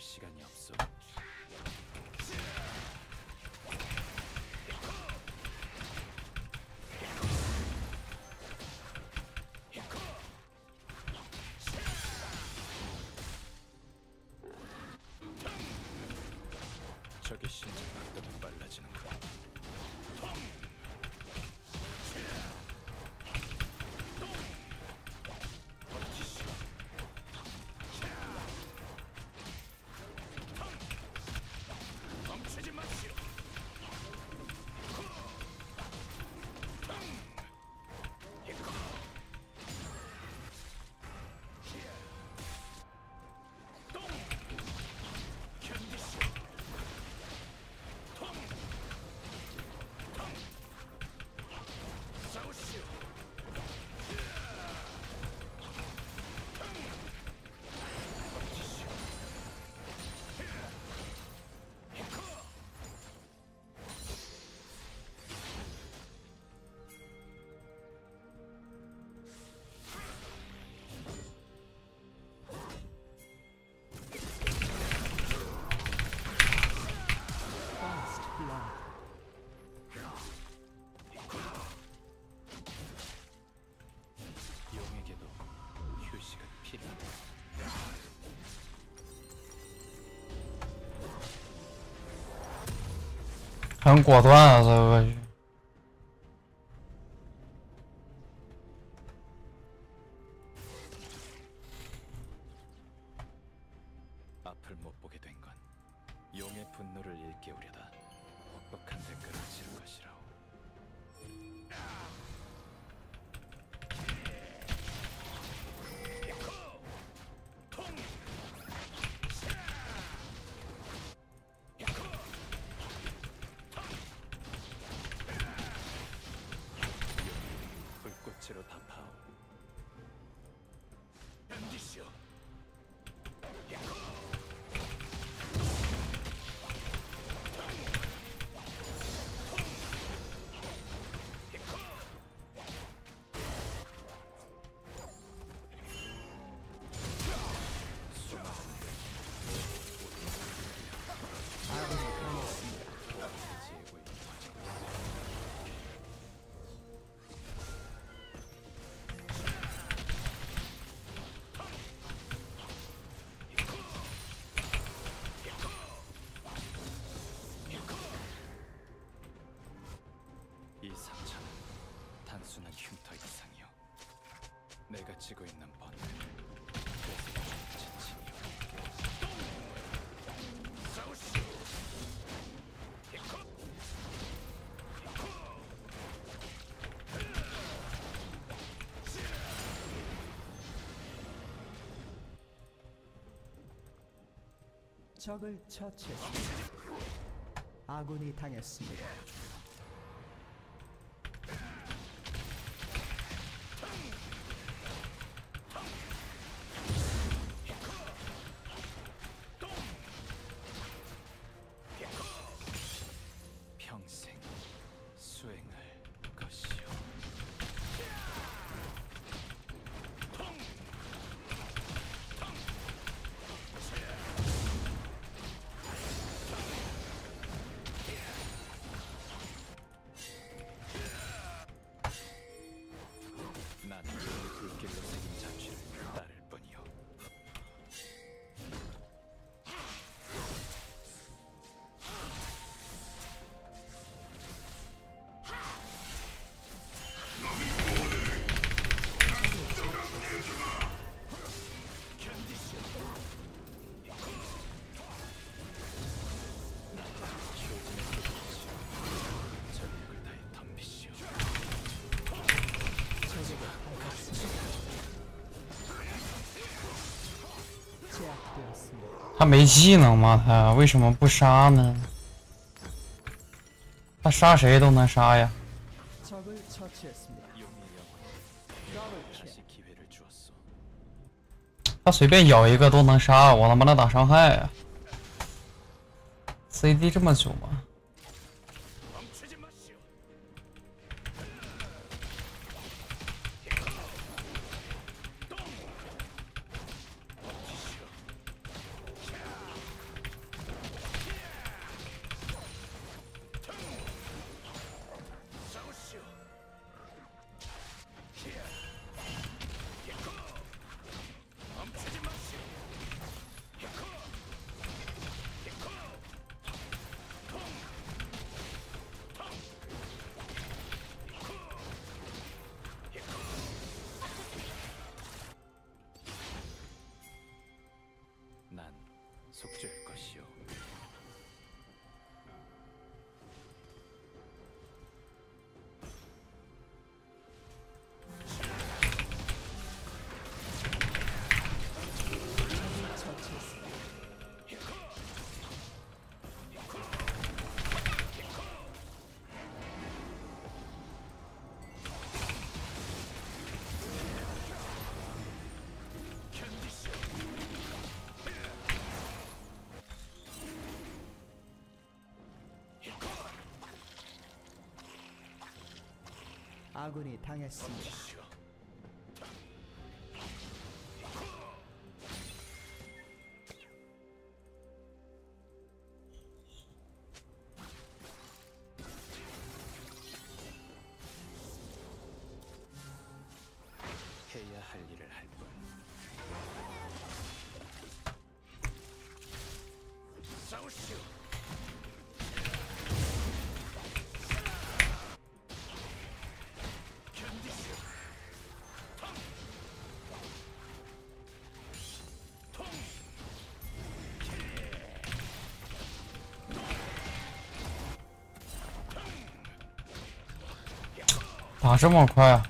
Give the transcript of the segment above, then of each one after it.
시간이 없어. 저기 심 很果断啊，这个。 단순한 흉터 이상이요. 내가 지고 있는. 싸우시오. 적을 처치했습니다. 아군이 당했습니다. 他没技能吗？他为什么不杀呢？他杀谁都能杀呀！他随便咬一个都能杀，我他妈能打伤害？CD 这么久吗？ 숙제 아군이 당했습니다. 这么快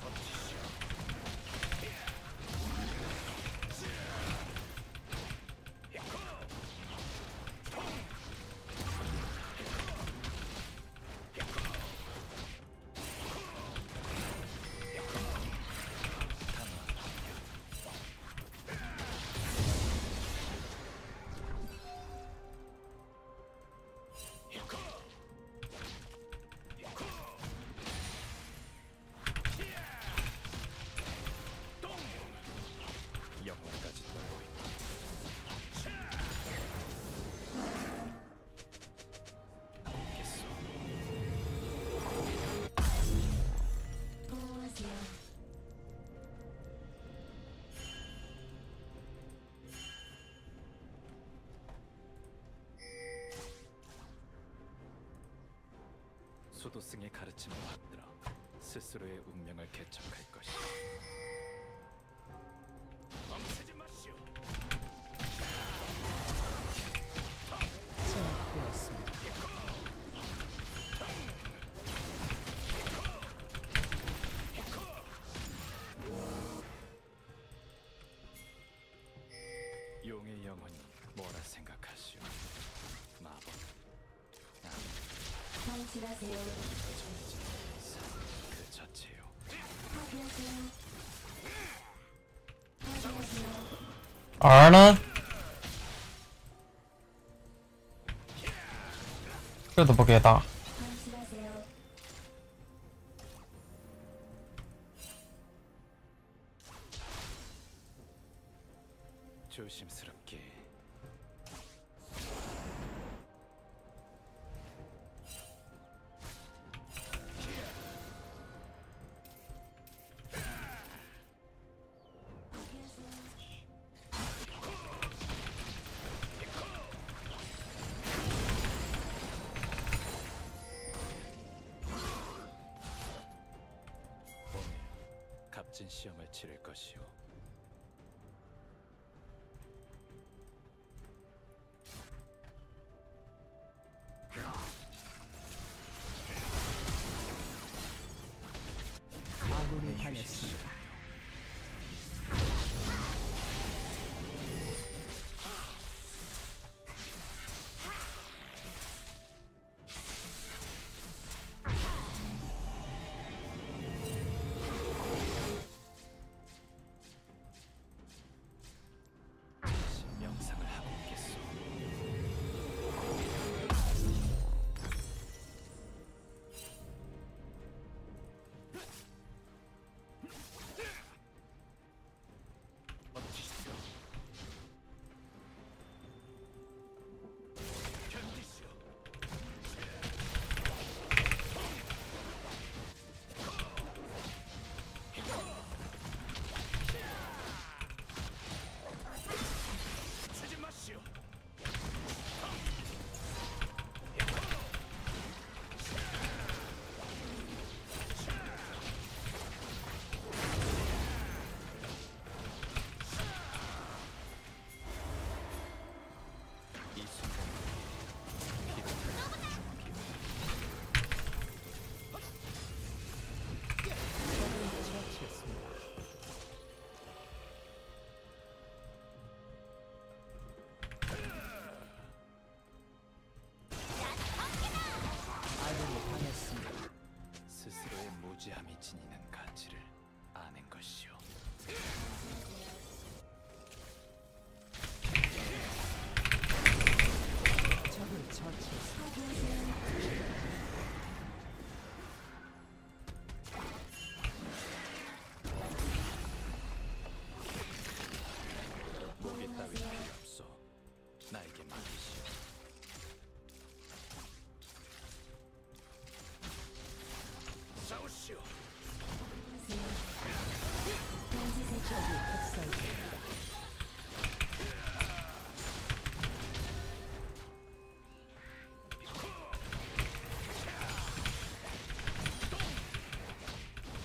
소도승의 가르침을 받들어 스스로의 운명을 개척할 것이다. R 呢？这都不给打。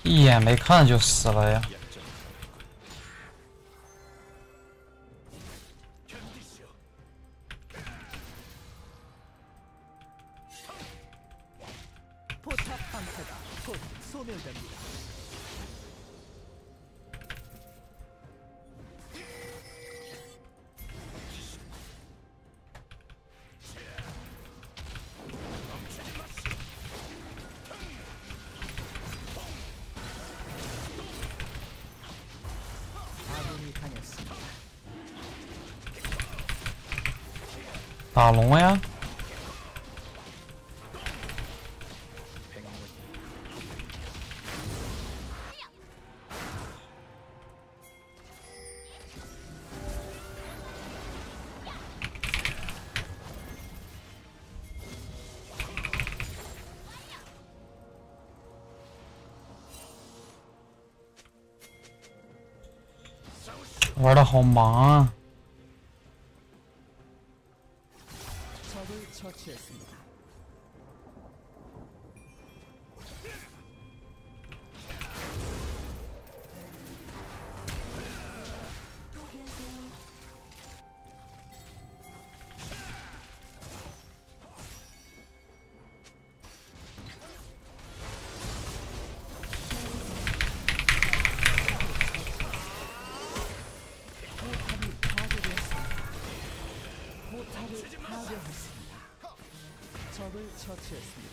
一眼没看就死了呀。打龙呀？玩的好忙啊。 처치했습니다.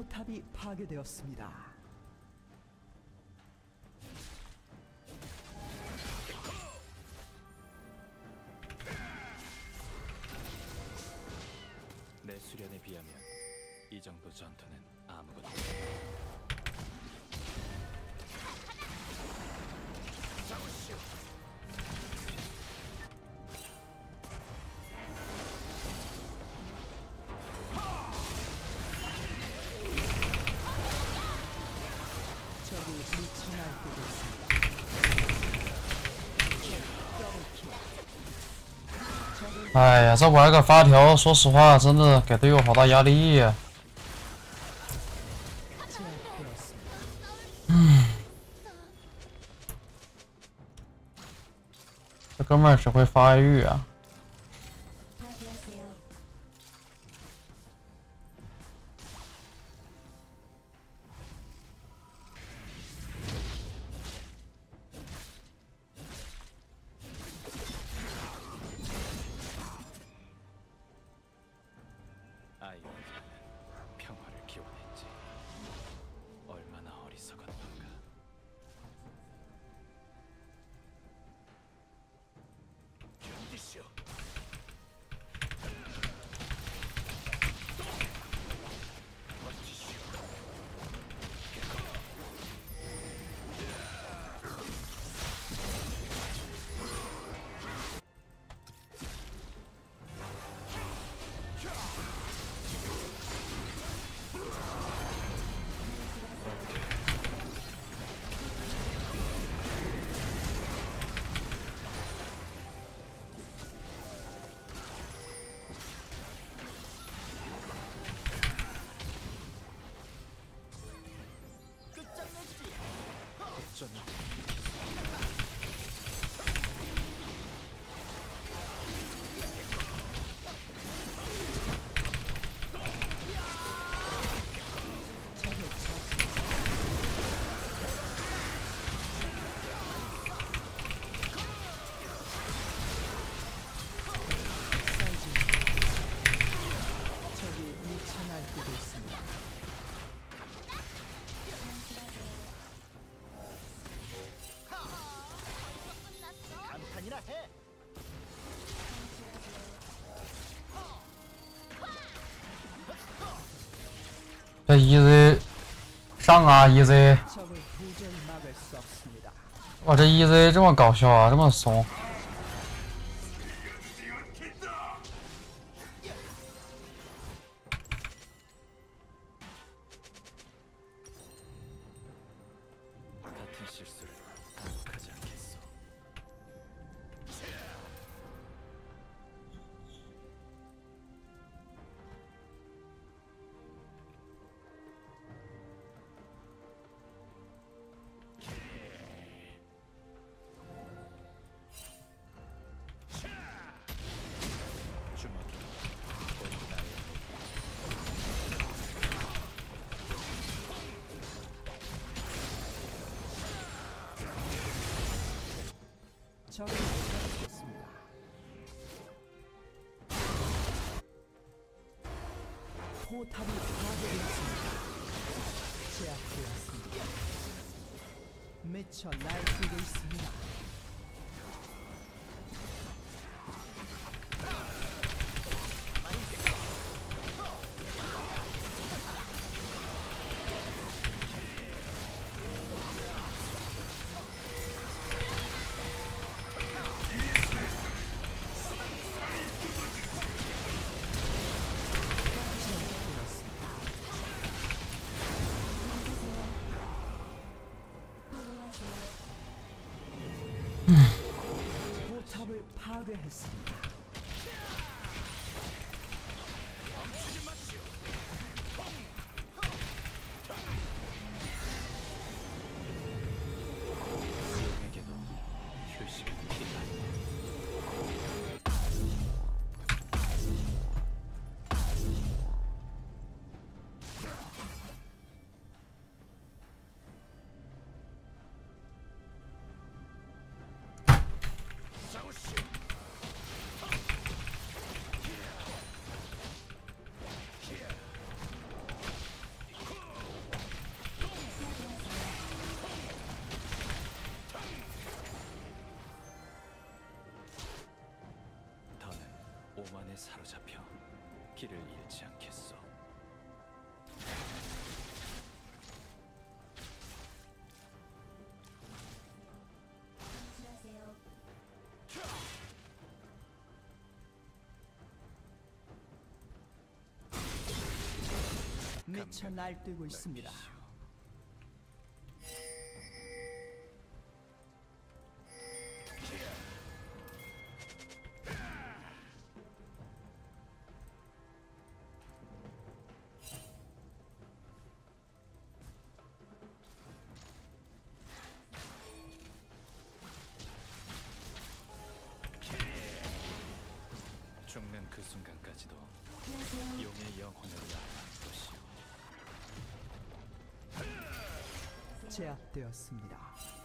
나무 탑이 파괴되었습니다. 哎呀这玩个发条说实话真的给队友好大压力呀嗯这哥们儿只会发育啊。Watson. 这 ez 上啊 ez 哇这 ez 这么搞笑啊这么怂。 적을. 포탑이 파괴되었습니다. 제압되었습니다. 미쳐 날뛰고 있습니다. guys. 사로잡혀 길을 잃지 않겠소. 미쳐 날뛰고 있습니다. 아직까지도 용의 영혼을 것이오. 제압되었습니다.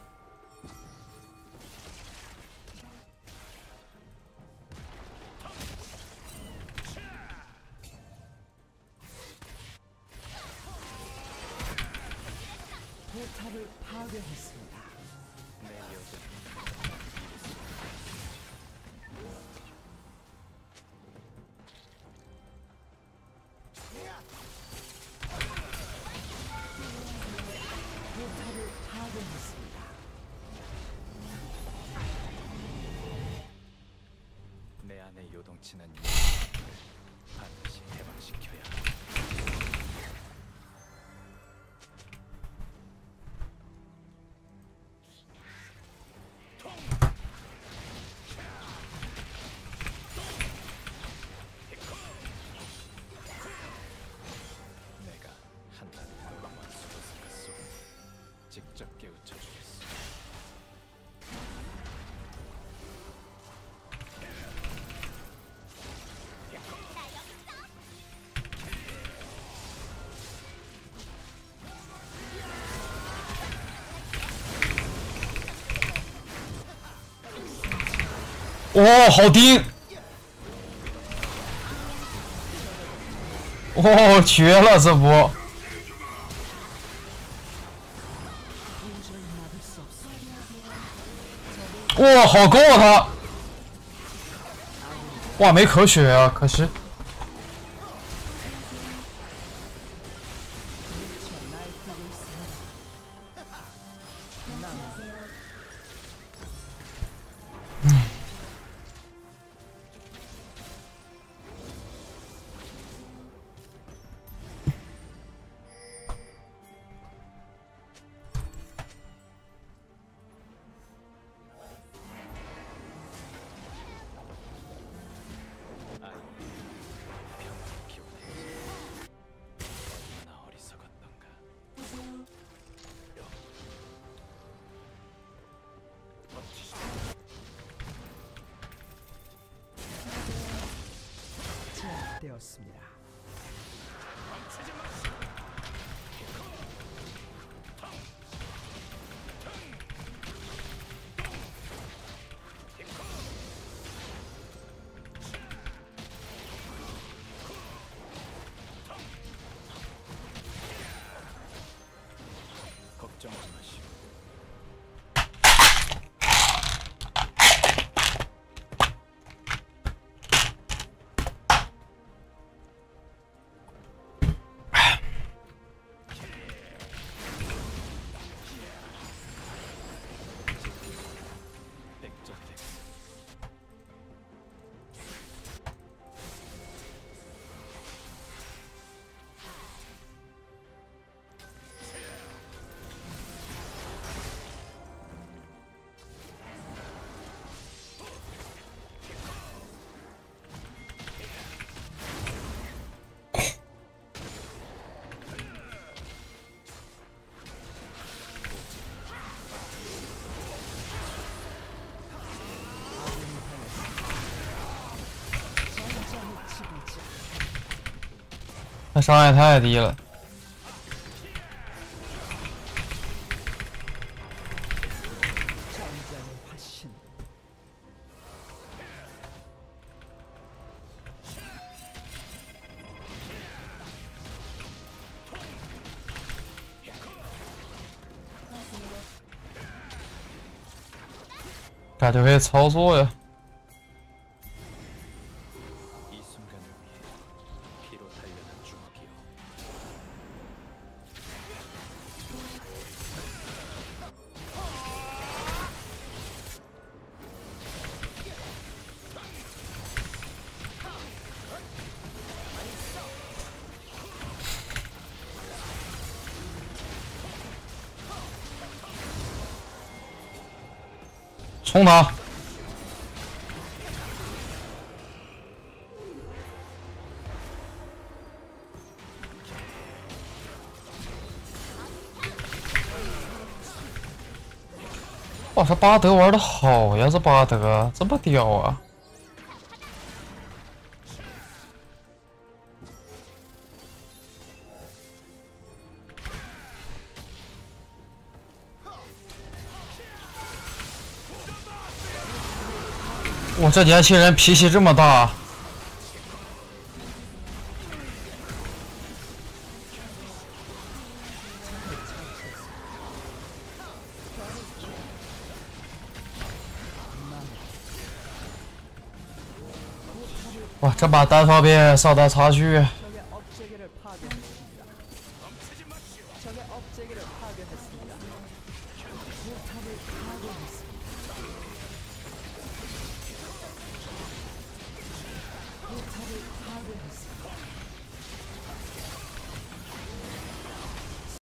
요동치는 哇好低。哇绝了这波。哇好高啊他。哇没咳血啊可惜。 되었습니다. 他伤害太低了。感觉可以操作呀。冲他！哇，这巴德玩的好呀！这巴德这么屌啊！哇这年轻人脾气这么大，哇，这把单方面上单差距，